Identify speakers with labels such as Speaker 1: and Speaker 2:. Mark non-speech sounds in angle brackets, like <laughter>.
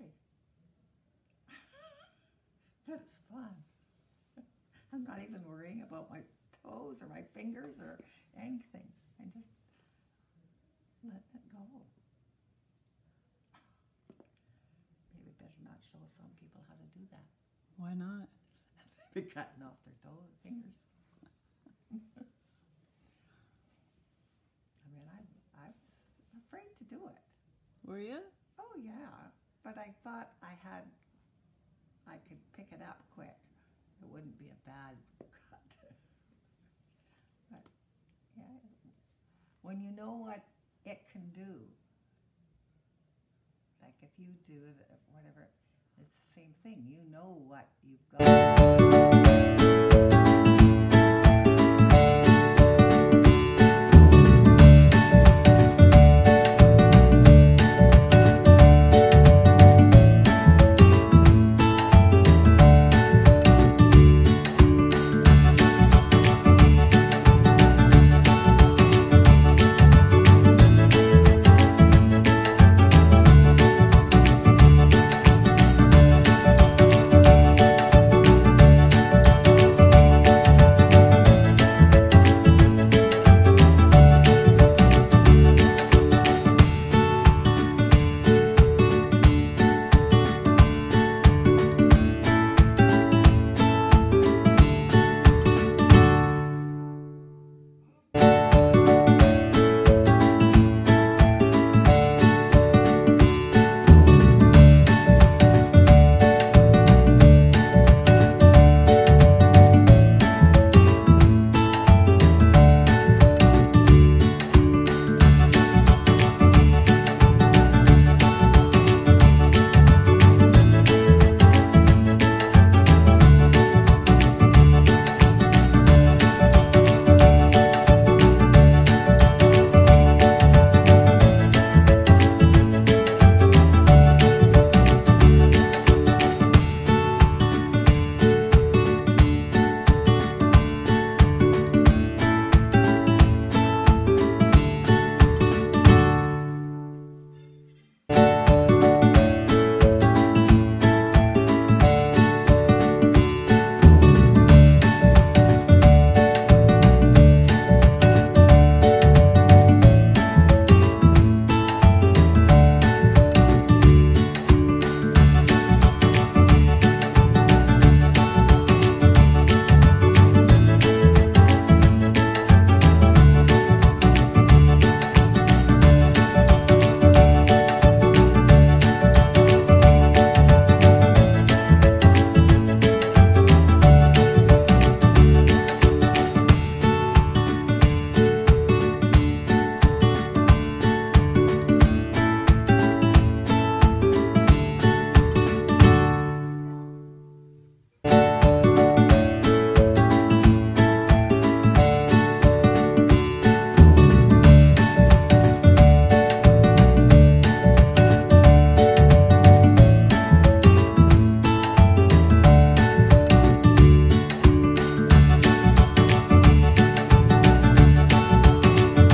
Speaker 1: crazy. <laughs> but it's fun. I'm not even worrying about my toes or my fingers or anything. I just let it go. Maybe better not show some people how to do that.
Speaker 2: Why not? <laughs>
Speaker 1: They'd be cutting off their toes, and fingers. <laughs> I mean, I, I was afraid to do it.
Speaker 2: Were you?
Speaker 1: Oh yeah, but I thought I had, I could pick it up quick. It wouldn't be a bad <laughs> cut. but yeah, when you know what it can do, like if you do it, uh, whatever, it's the same thing. You know what you've got.